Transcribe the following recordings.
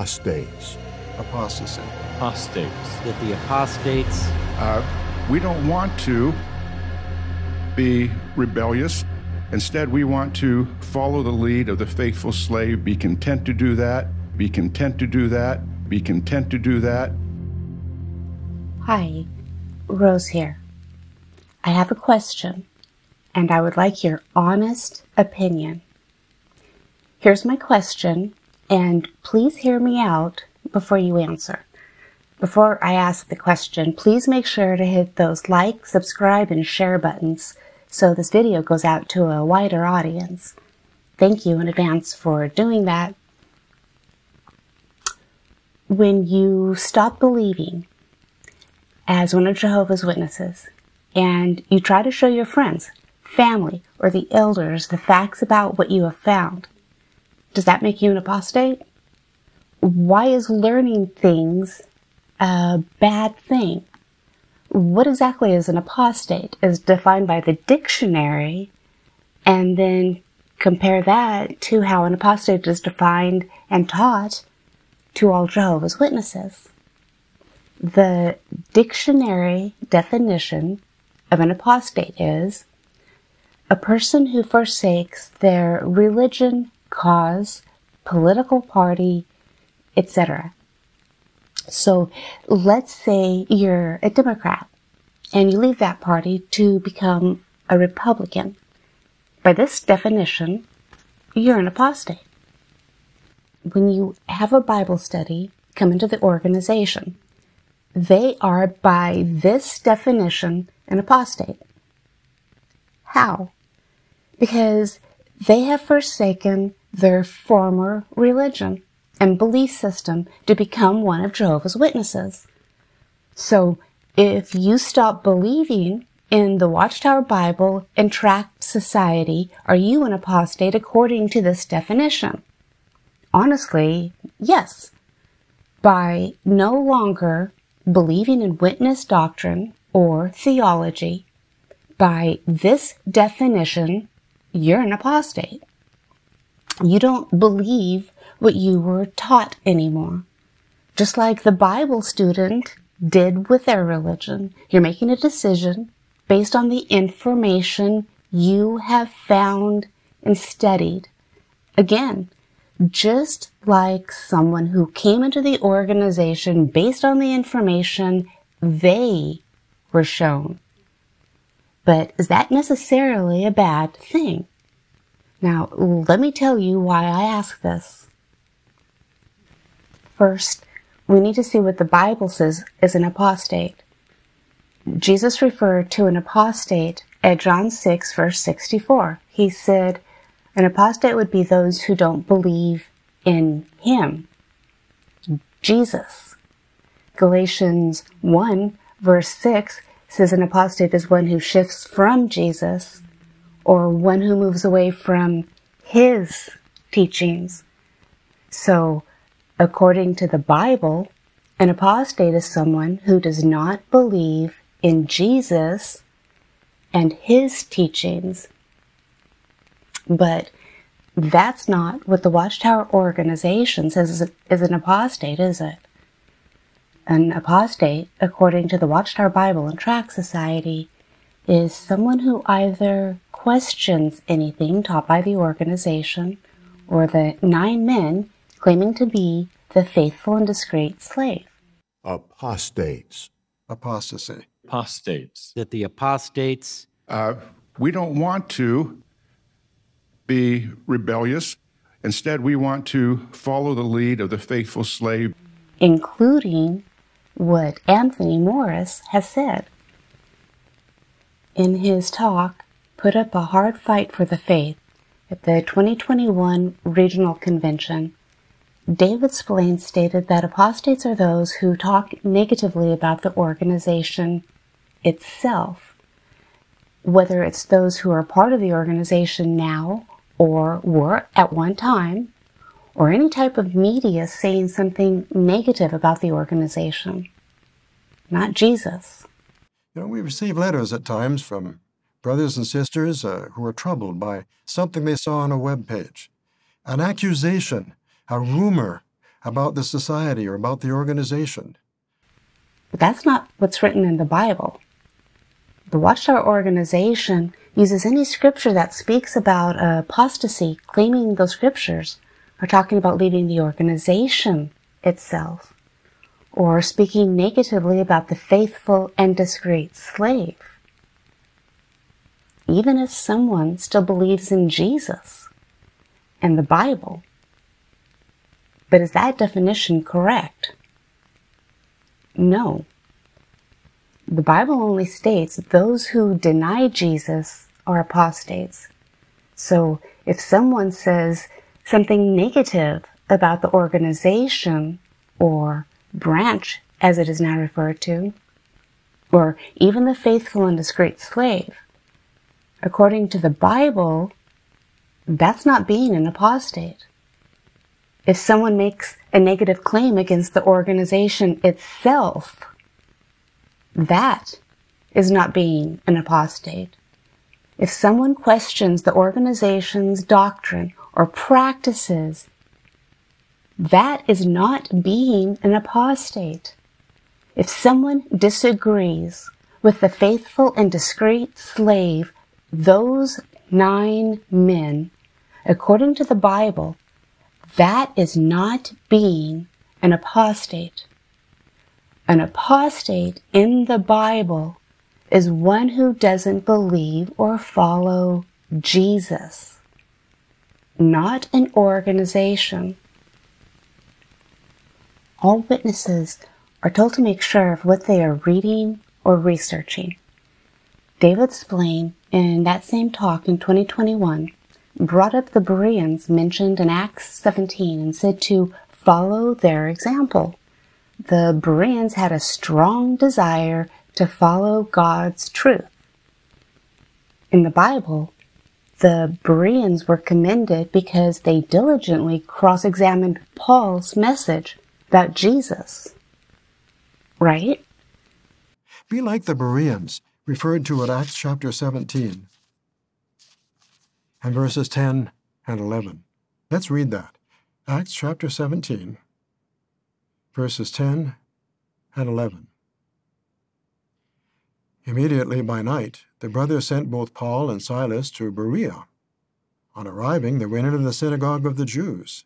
Apostates. Apostasy. Apostates. That the apostates. Uh, we don't want to be rebellious. Instead, we want to follow the lead of the faithful slave, be content to do that, be content to do that, be content to do that. Hi, Rose here. I have a question, and I would like your honest opinion. Here's my question, and please hear me out before you answer. Before I ask the question, please make sure to hit those like, subscribe, and share buttons so this video goes out to a wider audience. Thank you in advance for doing that. When you stop believing as one of Jehovah's Witnesses and you try to show your friends, family, or the elders the facts about what you have found, does that make you an apostate? Why is learning things a bad thing? What exactly is an apostate is defined by the dictionary and then compare that to how an apostate is defined and taught to all Jehovah's Witnesses. The dictionary definition of an apostate is a person who forsakes their religion, cause, political party, etc. So let's say you're a Democrat and you leave that party to become a Republican. By this definition, you're an apostate. When you have a Bible study come into the organization, they are by this definition an apostate. How? Because they have forsaken their former religion and belief system to become one of Jehovah's Witnesses. So if you stop believing in the Watchtower Bible and Tract Society, are you an apostate according to this definition? Honestly, yes. By no longer believing in witness doctrine or theology, by this definition, you're an apostate. You don't believe what you were taught anymore. Just like the Bible student did with their religion. You're making a decision based on the information you have found and studied. Again, just like someone who came into the organization based on the information they were shown. But is that necessarily a bad thing? Now, let me tell you why I ask this. First, we need to see what the Bible says is an apostate. Jesus referred to an apostate at John 6 verse 64. He said, an apostate would be those who don't believe in Him, Jesus. Galatians 1 verse 6 says an apostate is one who shifts from Jesus or one who moves away from His teachings. So According to the Bible, an apostate is someone who does not believe in Jesus and his teachings. But that's not what the Watchtower organization says is an apostate, is it? An apostate, according to the Watchtower Bible and Tract Society, is someone who either questions anything taught by the organization or the nine men claiming to be the faithful and discreet slave. Apostates. Apostasy. Apostates. That the apostates. Uh, we don't want to be rebellious. Instead, we want to follow the lead of the faithful slave, including what Anthony Morris has said. In his talk, Put Up a Hard Fight for the Faith at the 2021 Regional Convention, David Splane stated that apostates are those who talk negatively about the organization itself, whether it's those who are part of the organization now or were at one time, or any type of media saying something negative about the organization, not Jesus. You know, we receive letters at times from brothers and sisters uh, who are troubled by something they saw on a web page, an accusation a rumor, about the society or about the organization. But that's not what's written in the Bible. The Watchtower organization uses any scripture that speaks about apostasy, claiming those scriptures are talking about leaving the organization itself, or speaking negatively about the faithful and discreet slave. Even if someone still believes in Jesus and the Bible, but is that definition correct? No. The Bible only states those who deny Jesus are apostates. So if someone says something negative about the organization or branch, as it is now referred to, or even the faithful and discreet slave, according to the Bible, that's not being an apostate. If someone makes a negative claim against the organization itself, that is not being an apostate. If someone questions the organization's doctrine or practices, that is not being an apostate. If someone disagrees with the faithful and discreet slave, those nine men, according to the Bible, that is not being an apostate. An apostate in the Bible is one who doesn't believe or follow Jesus, not an organization. All witnesses are told to make sure of what they are reading or researching. David Splane, in that same talk in 2021, brought up the Bereans mentioned in Acts 17 and said to follow their example. The Bereans had a strong desire to follow God's truth. In the Bible, the Bereans were commended because they diligently cross examined Paul's message about Jesus. Right? Be like the Bereans, referred to in Acts chapter 17 and verses 10 and 11. Let's read that. Acts chapter 17, verses 10 and 11. Immediately by night, the brothers sent both Paul and Silas to Berea. On arriving, they went into the synagogue of the Jews.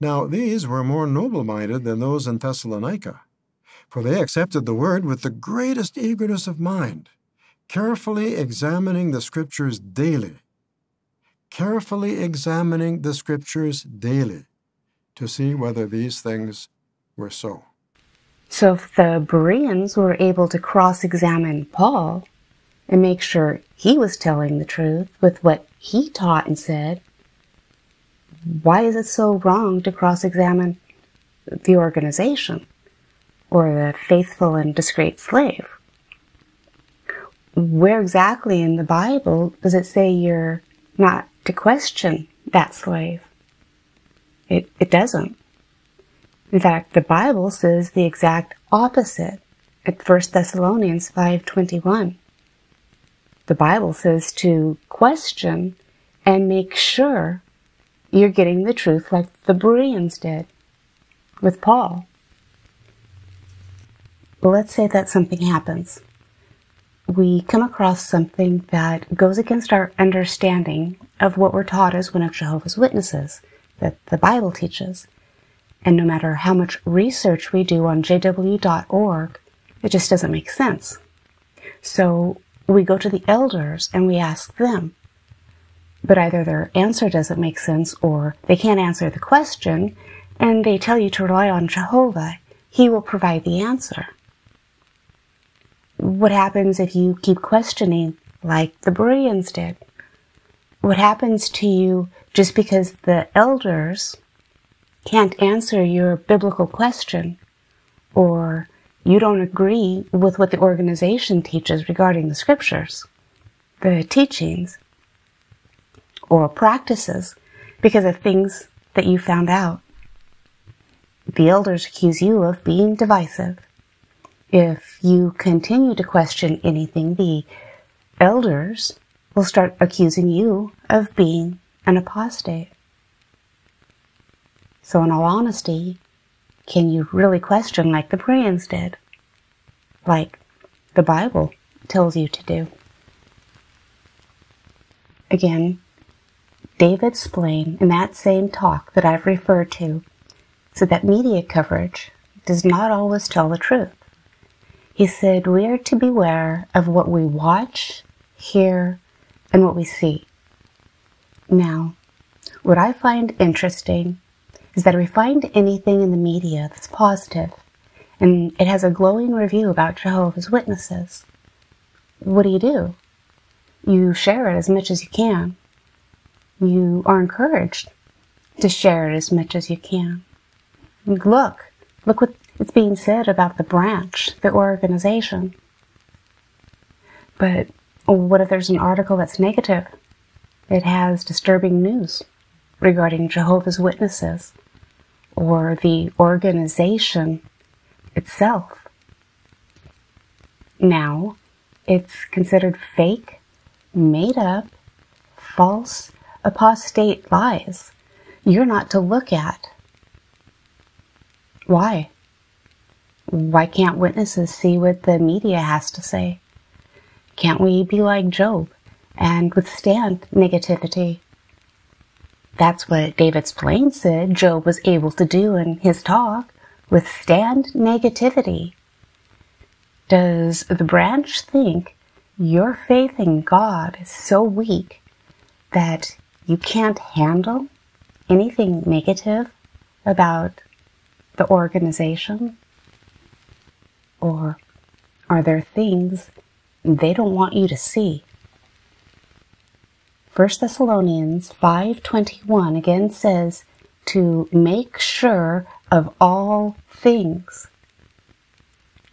Now these were more noble minded than those in Thessalonica, for they accepted the word with the greatest eagerness of mind, carefully examining the Scriptures daily carefully examining the scriptures daily to see whether these things were so. So if the Bereans were able to cross examine Paul and make sure he was telling the truth with what he taught and said, why is it so wrong to cross examine the organization or the faithful and discreet slave? Where exactly in the Bible does it say you're not to question that slave. It, it doesn't. In fact, the Bible says the exact opposite at 1 Thessalonians 5.21. The Bible says to question and make sure you're getting the truth like the Bereans did with Paul. Let's say that something happens. We come across something that goes against our understanding of what we're taught as one of Jehovah's Witnesses, that the Bible teaches. And no matter how much research we do on jw.org, it just doesn't make sense. So we go to the elders and we ask them. But either their answer doesn't make sense or they can't answer the question and they tell you to rely on Jehovah. He will provide the answer. What happens if you keep questioning like the Bereans did? what happens to you just because the elders can't answer your biblical question or you don't agree with what the organization teaches regarding the scriptures, the teachings, or practices because of things that you found out. The elders accuse you of being divisive. If you continue to question anything, the elders will start accusing you of being an apostate. So, in all honesty, can you really question like the Bereans did? Like the Bible tells you to do. Again, David explained in that same talk that I've referred to, so that media coverage does not always tell the truth. He said we are to beware of what we watch, hear, and what we see. Now, what I find interesting is that if we find anything in the media that's positive, and it has a glowing review about Jehovah's Witnesses, what do you do? You share it as much as you can. You are encouraged to share it as much as you can. Look, look what it's being said about the branch, the organization. But what if there's an article that's negative? It has disturbing news regarding Jehovah's Witnesses or the organization itself. Now, it's considered fake, made up, false, apostate lies you're not to look at. Why? Why can't witnesses see what the media has to say? Can't we be like Job and withstand negativity? That's what David Splane said Job was able to do in his talk withstand negativity. Does the branch think your faith in God is so weak that you can't handle anything negative about the organization? Or are there things they don't want you to see? 1 Thessalonians 5:21 again says to make sure of all things.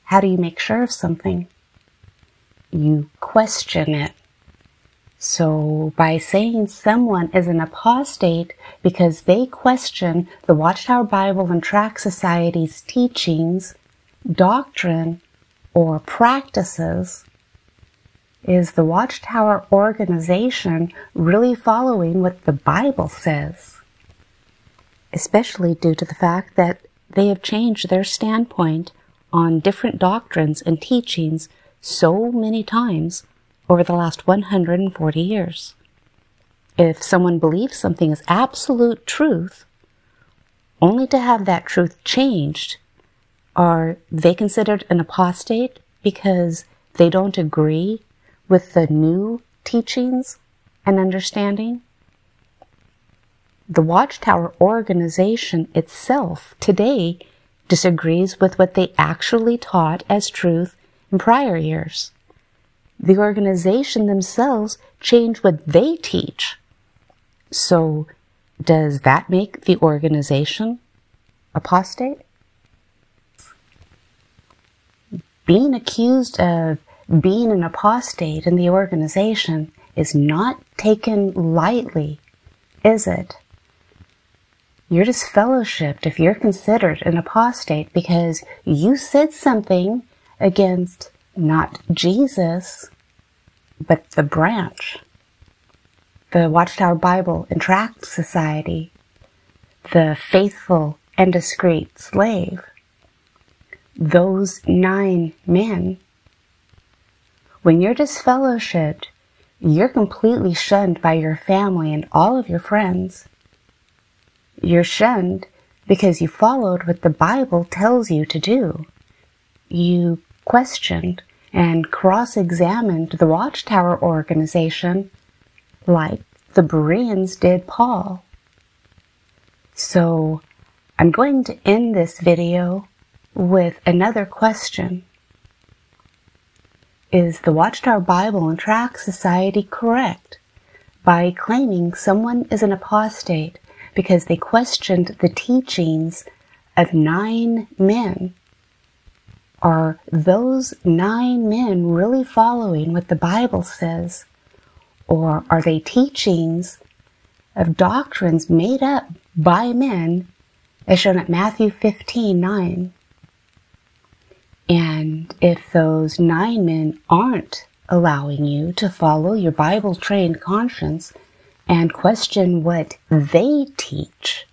How do you make sure of something? You question it. So, by saying someone is an apostate because they question the Watchtower Bible and Tract Society's teachings, doctrine, or practices, is the Watchtower organization really following what the Bible says? Especially due to the fact that they have changed their standpoint on different doctrines and teachings so many times over the last 140 years. If someone believes something is absolute truth, only to have that truth changed, are they considered an apostate because they don't agree with the new teachings and understanding? The Watchtower organization itself today disagrees with what they actually taught as truth in prior years the organization themselves change what they teach. So, does that make the organization apostate? Being accused of being an apostate in the organization is not taken lightly, is it? You're disfellowshipped if you're considered an apostate because you said something against not Jesus, but the branch, the Watchtower Bible and Tract Society, the faithful and discreet slave, those nine men. When you're disfellowshipped, you're completely shunned by your family and all of your friends. You're shunned because you followed what the Bible tells you to do. You questioned and cross examined the Watchtower organization like the Bereans did Paul. So I'm going to end this video with another question. Is the Watchtower Bible and Tract Society correct by claiming someone is an apostate because they questioned the teachings of nine men are those nine men really following what the Bible says? Or are they teachings of doctrines made up by men as shown at Matthew 15 9? And if those nine men aren't allowing you to follow your Bible trained conscience and question what they teach,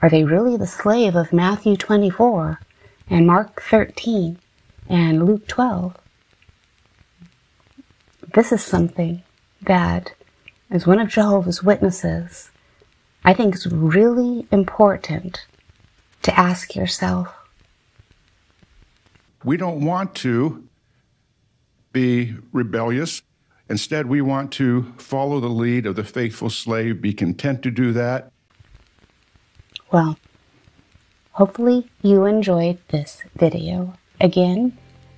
Are they really the slave of Matthew 24 and Mark 13 and Luke 12? This is something that, as one of Jehovah's Witnesses, I think is really important to ask yourself. We don't want to be rebellious. Instead, we want to follow the lead of the faithful slave, be content to do that. Well, hopefully you enjoyed this video. Again,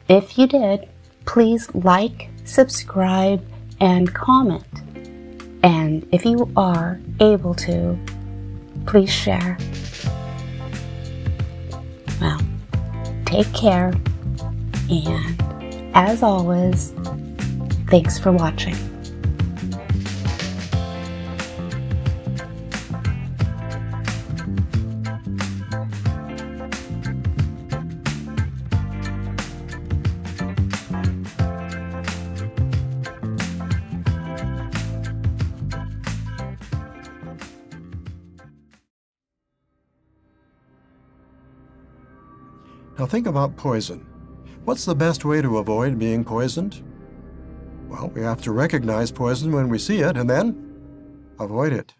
if you did, please like, subscribe, and comment. And if you are able to, please share. Well, take care, and as always, thanks for watching. Now think about poison. What's the best way to avoid being poisoned? Well, we have to recognize poison when we see it and then avoid it.